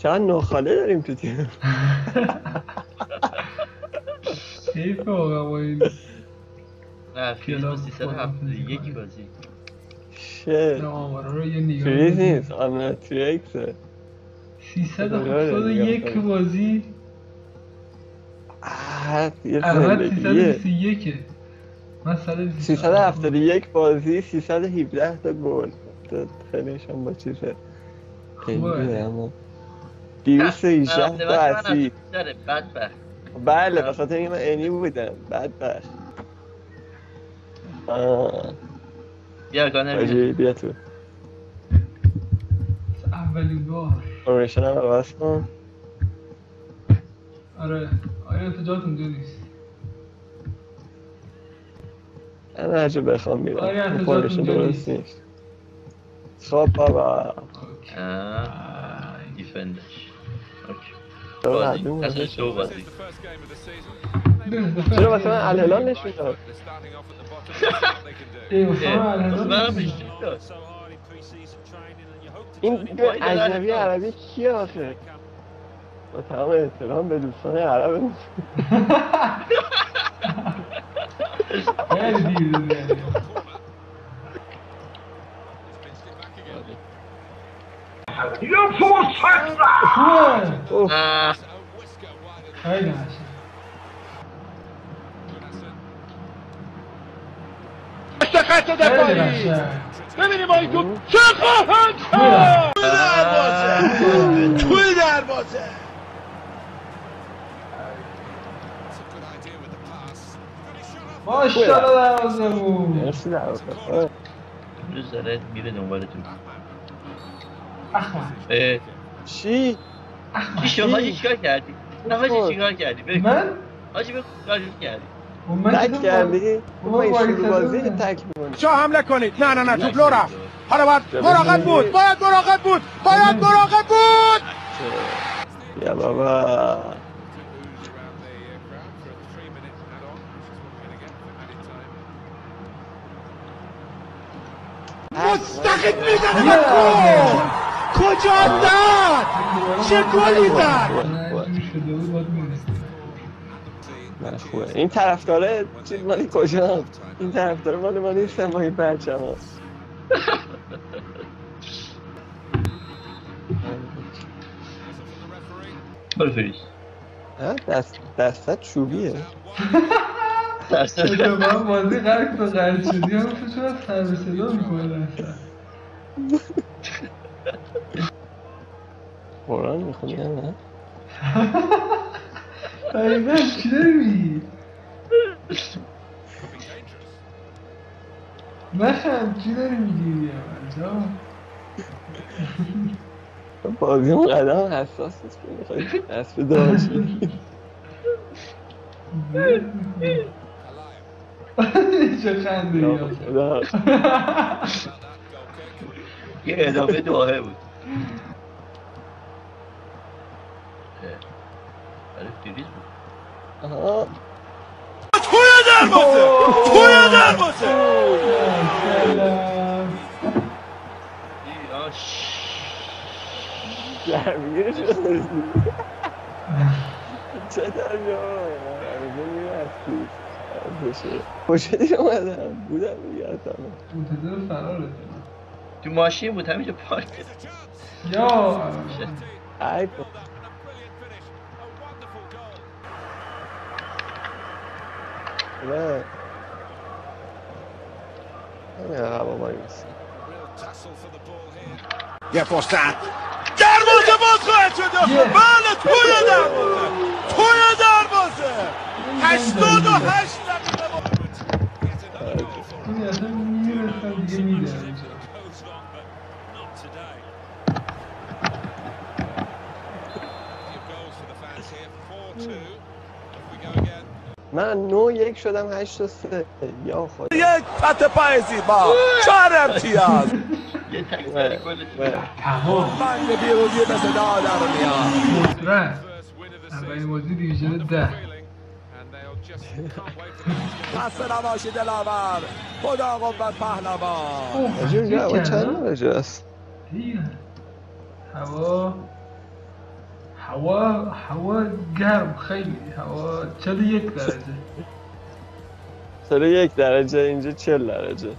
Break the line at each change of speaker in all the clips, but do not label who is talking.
چقدر ناخاله داریم تو تیم؟
حیف واقعا با این
نه فیلم
کلاب
371 بازی.
آمارا رو یه نگاه
فریز. نیست آناتریکسه
371 بازی.
آه یه
احمد
زندگیه.
321 من 127
371 بازی 317 تا گل. تا خیلیش هم با چیزه. اما 218 تا
بدبخت.
بله به خاطر اینکه من اینی بودم. بعد بخ آه.
بیا گانر بیا
بیا تو.
اولین بار.
فورمیشن هم عوض کن.
آره آره تو جاتون دو نیست؟
من هر جا بخوام میرم.
آره،
فورمیشن
اونجا
درست
نیست.
خب بابا.
اوکی.
چرا
بازی.
واسه من الهلال نشون داد؟ این اجنبی عربی کیه آخه؟ با تمام احترام به دوستان عرب.
خیلی دیر
آه،
خیلی قشنگ. خیلی قشنگ
ببینیم با این توپ چه خواهند کرد؟ توی دروازه. توی دروازه.
ماشاءالله دروازمون
مرسی در واقع.
امروز داره میره دنبال تو
احمد.
چی؟
حاجی چیکار کردی؟ نه حاجی چیکار کردی؟ بگو
من
حاجی بگو چیکار کردی؟
تک کردی؟ شروع بازی می‌کنی.
شاه حمله کنید نه نه نه توپ لو رفت حالا باید مراقب بود باید مراقب بود باید مراقب بود
بیا بابا
مستقیم می‌زنه کجا داد؟ چه گلی.
نه خوبه. این طرفداره چیز مالی کجا؟ این طرفدار مال ما نیستن با این پرچم ها.
برو فریز
ها؟ دست دستت چوبیه.
من بازی قرق تو قرد شدی هم تو چرا سر به صدا می‌کنه.
قرآن می‌خونی؟ نه؟
دقیقا چی داری؟ نخند چی داری میگی؟ یا عجب
بازی اون قدم حساس نیست که میخوایی به داشتی
چه خنده آخه.
خدا.
یه اضافه دوهه بود. بود
آها
توی دروازه توی دروازه
سلام.
ای، آه، ش-
درمیه شده چه دریا عربه می‌رفتی بشه دیر اومدم بودم اصلا
منتظر فرارت
تو ماشین بود همینجا پارک کرد.
یا
ای نه. همین هوا
یه فرصت دروازه باز خواهد شد. بله توی دروازه. توی دروازه. هشتاد و هشت دقیقه
من نو یک شدم هشت و سه. یا خدا.
یک پت پای زیبا. چهار امتیاز.
یه تک
و-
سر گل
و-
تمام
من بیرونی به صدا در میاد.
مطرح اولین بازی دیویژن ده
خسته نباشی دلاور. خدا قوت پهلوان.
چند. درجه است.
هوا. هوا هوا گرم خیلی هوا 41 درجه.
چرا یک درجه اینجا چل درجه.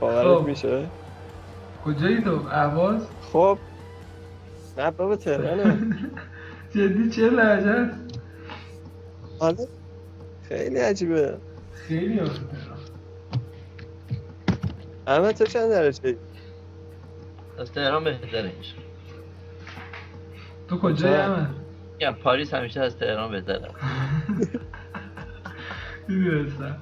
باورت
خب.
میشه؟
کجایی تو؟ اهواز؟
خب. نه بابا تهرانه.
جدی 40 درجه است؟
حالا خیلی عجیبه.
خیلی آفته
اما تو چند درجه
از تهران بهتره اینجا.
تو
کجا؟
همه؟
میگم پاریس همیشه از تهران بهتره
می‌دونستم